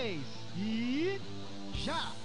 3 e já!